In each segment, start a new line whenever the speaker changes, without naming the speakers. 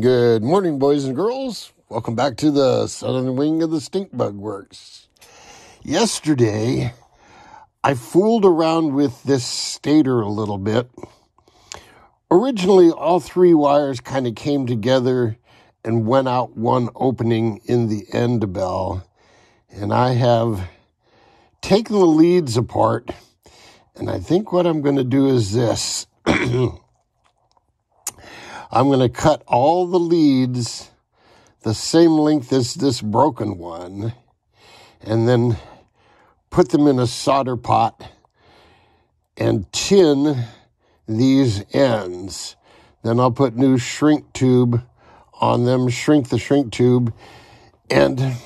Good morning, boys and girls. Welcome back to the southern wing of the Stink Bug Works. Yesterday, I fooled around with this stator a little bit. Originally, all three wires kind of came together and went out one opening in the end bell. And I have taken the leads apart, and I think what I'm going to do is this. I'm going to cut all the leads the same length as this broken one and then put them in a solder pot and tin these ends. Then I'll put new shrink tube on them, shrink the shrink tube, and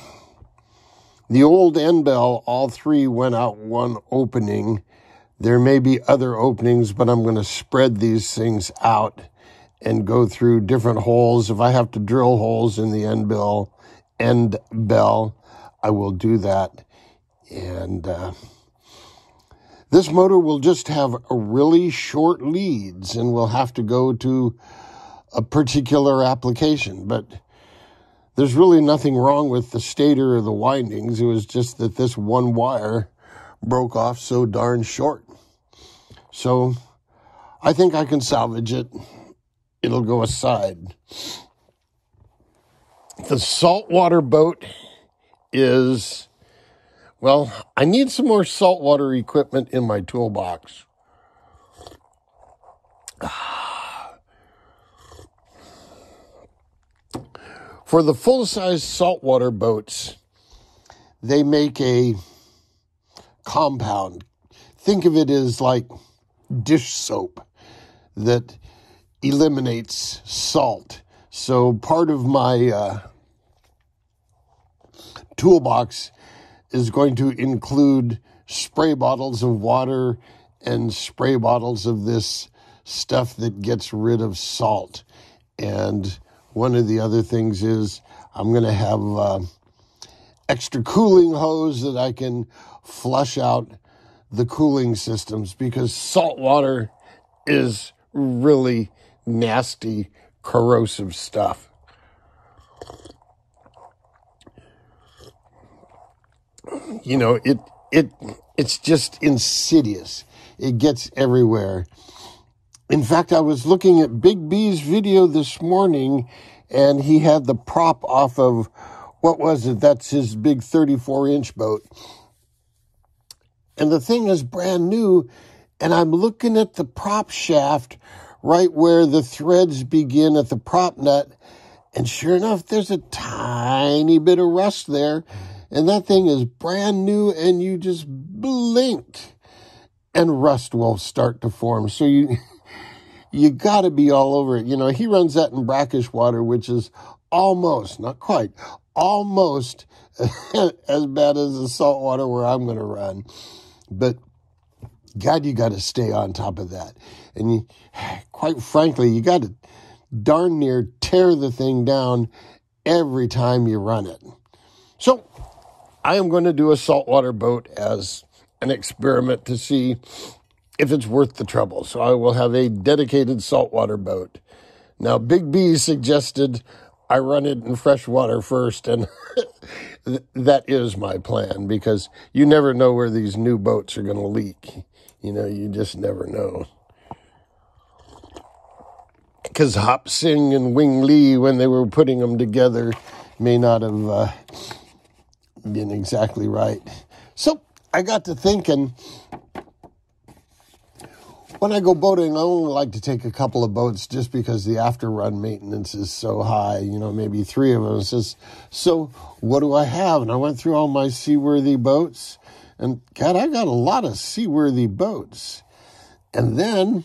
the old end bell, all three went out one opening. There may be other openings, but I'm going to spread these things out and go through different holes. If I have to drill holes in the end bell, end bell, I will do that. And uh, this motor will just have really short leads, and we'll have to go to a particular application. But there's really nothing wrong with the stator or the windings. It was just that this one wire broke off so darn short. So I think I can salvage it it'll go aside. The saltwater boat is, well, I need some more saltwater equipment in my toolbox. For the full size saltwater boats, they make a compound. Think of it as like dish soap that eliminates salt. So part of my uh, toolbox is going to include spray bottles of water and spray bottles of this stuff that gets rid of salt. And one of the other things is I'm going to have uh, extra cooling hose that I can flush out the cooling systems because salt water is really nasty, corrosive stuff. You know, it it it's just insidious. It gets everywhere. In fact, I was looking at Big B's video this morning and he had the prop off of what was it? That's his big 34 inch boat. And the thing is brand new. And I'm looking at the prop shaft right where the threads begin at the prop nut. And sure enough, there's a tiny bit of rust there. And that thing is brand new, and you just blink, and rust will start to form. So you. You got to be all over it. You know, he runs that in brackish water, which is almost, not quite, almost as bad as the salt water where I'm going to run. But God, you got to stay on top of that. And you, quite frankly, you got to darn near tear the thing down every time you run it. So I am going to do a saltwater boat as an experiment to see if it's worth the trouble. So I will have a dedicated saltwater boat. Now, Big B suggested I run it in fresh water first, and that is my plan because you never know where these new boats are going to leak. You know, you just never know because Hop Sing and Wing Lee, when they were putting them together, may not have uh, been exactly right. So I got to thinking when I go boating, I only like to take a couple of boats just because the after run maintenance is so high, you know, maybe three of them. It's just, so what do I have? And I went through all my seaworthy boats, and God, I got a lot of seaworthy boats. And then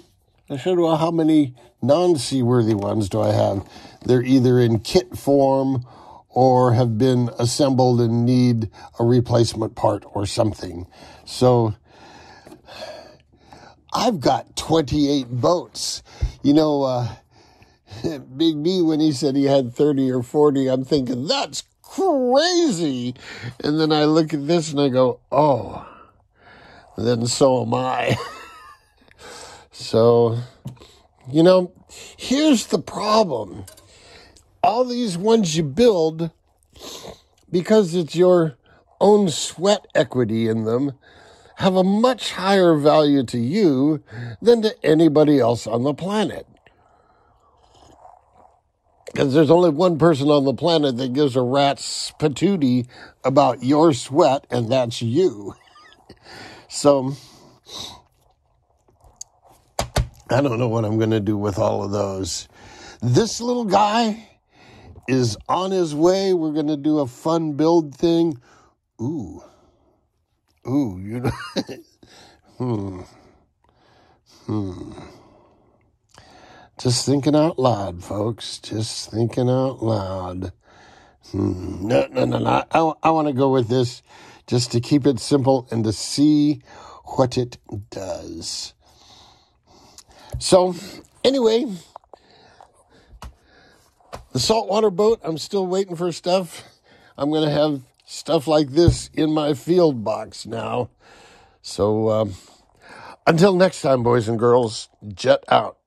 I said, well, how many non seaworthy ones do I have? They're either in kit form or have been assembled and need a replacement part or something. So I've got 28 boats. You know, uh, Big B, when he said he had 30 or 40, I'm thinking, that's crazy. And then I look at this and I go, oh, then so am I. So, you know, here's the problem. all these ones you build, because it's your own sweat equity in them, have a much higher value to you than to anybody else on the planet. Because there's only one person on the planet that gives a rat's patootie about your sweat, and that's you. so, I don't know what I'm going to do with all of those. This little guy is on his way. We're going to do a fun build thing. Ooh. Ooh, you know. hmm. Hmm. Just thinking out loud, folks. Just thinking out loud. Hmm. No, no, no, no. I, I want to go with this just to keep it simple and to see what it does. So, anyway, the saltwater boat, I'm still waiting for stuff. I'm going to have stuff like this in my field box now. So, um, until next time, boys and girls, jet out.